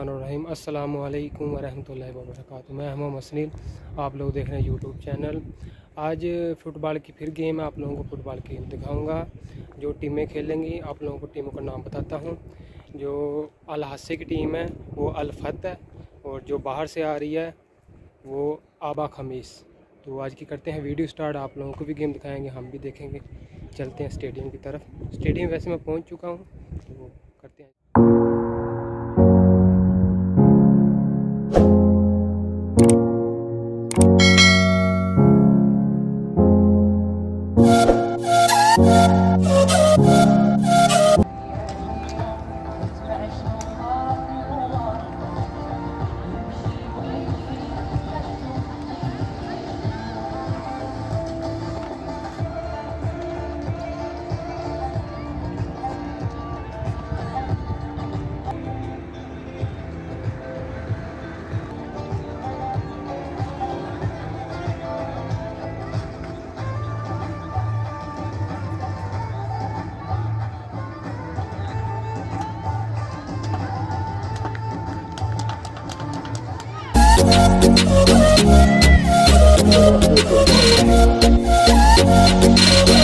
रहीम अस्सलाम वालेकुम वरहमतुल्लाहि वबरकातुहू। मैं हम मसनील आप लोग देख रहे हैं यूट्यूब चैनल। आज फ़ुटबॉल की फिर गेम है, आप लोगों को फ़ुटबॉल की गेम दिखाऊँगा। जो टीमें खेलेंगी, आप लोगों को टीमों का नाम बताता हूँ। जो अल हासे की टीम है, वो अलफत है और जो बाहर से आ रही है, वो आबा खमीस। तो आज की करते हैं वीडियो स्टार्ट। आप लोगों को भी गेम दिखाएँगे, हम भी देखेंगे। चलते हैं स्टेडियम की तरफ़। स्टेडियम वैसे मैं पहुँच चुका हूँ तो Thank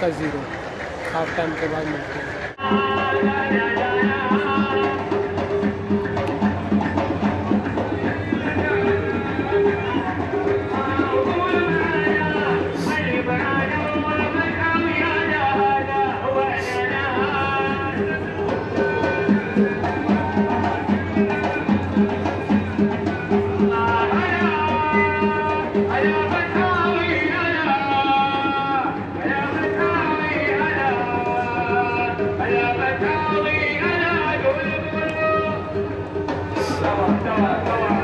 का ज़ीरो। हाफ़ टाइम के बाद मिलते हैं। 到了到了到了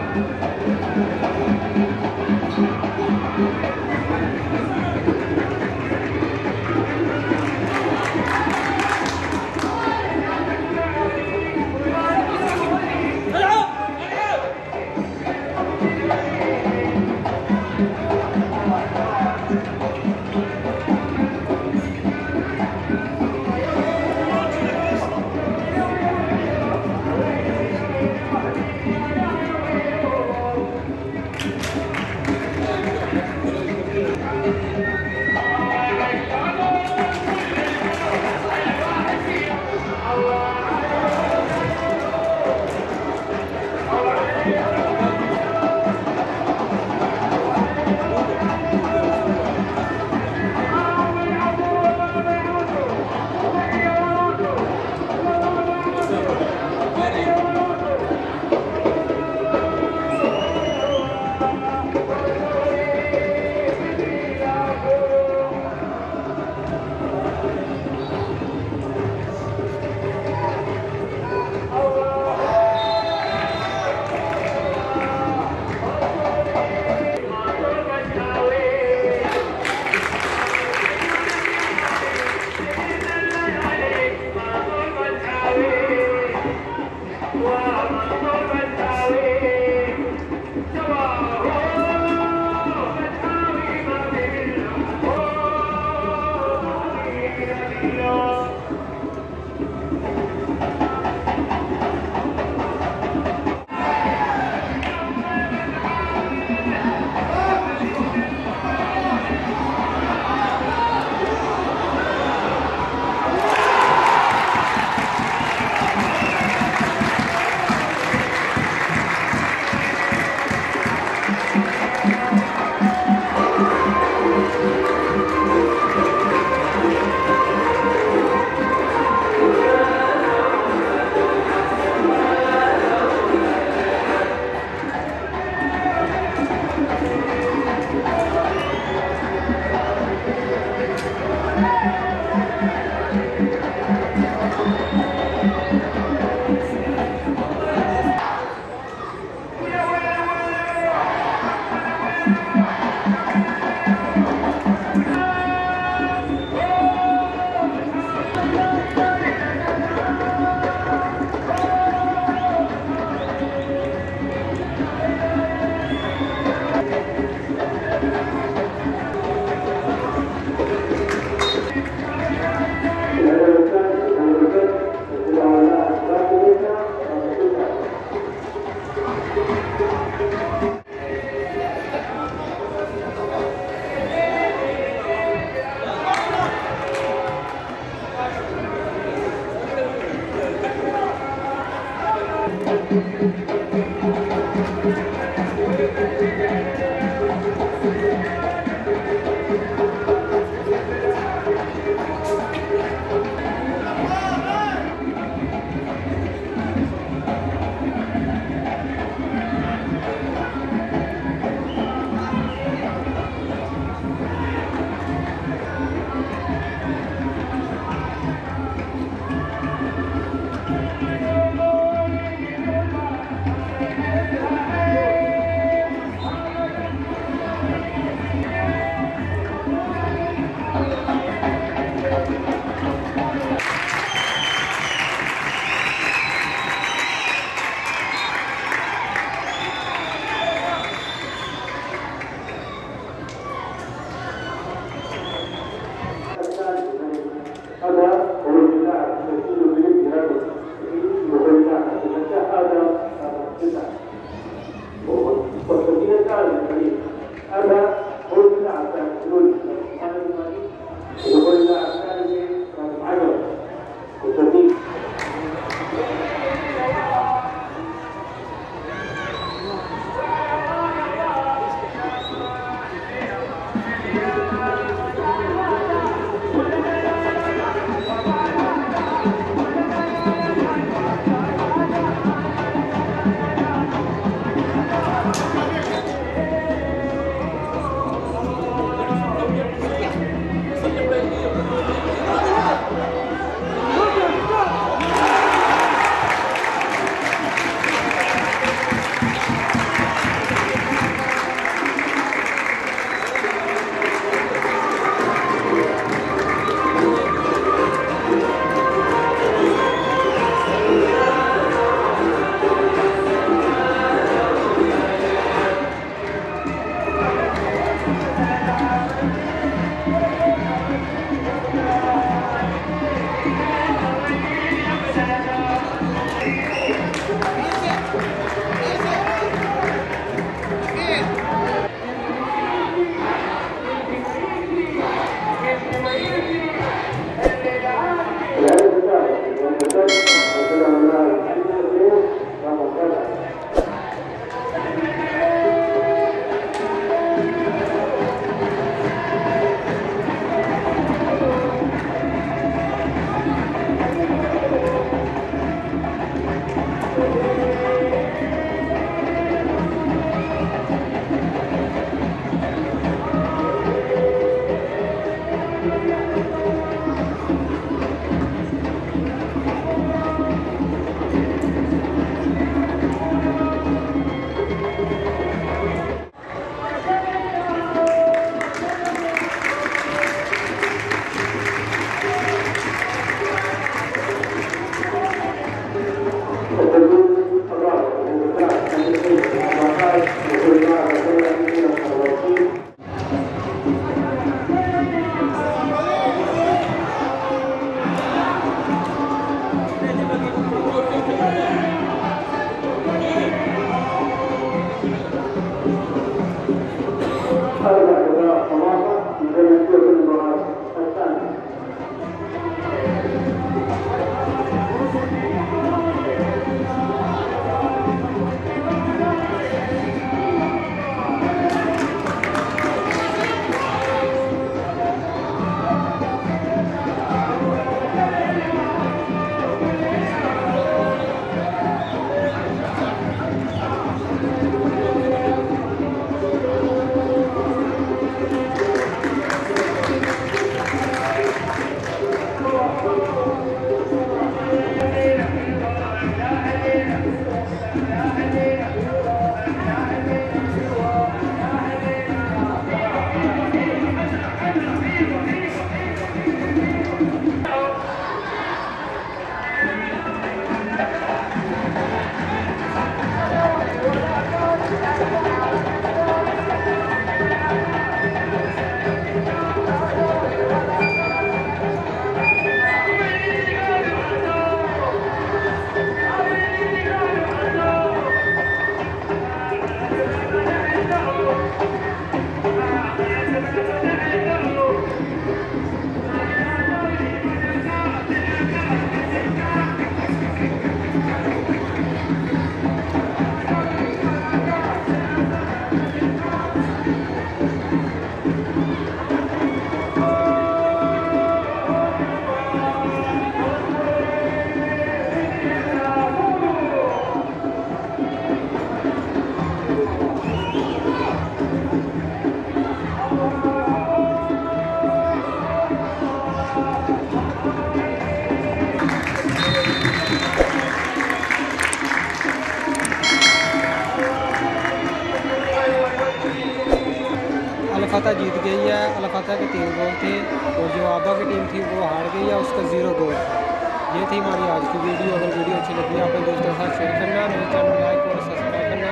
ये थी हमारी आज की वीडियो। अगर वीडियो अच्छी लगी आप दोस्तों के साथ शेयर करना, मेरे चैनल लाइक और सब्सक्राइब करना।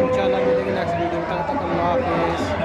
इन मिलेंगे नेक्स्ट वीडियो तक तक अल्लाह हाफिज़।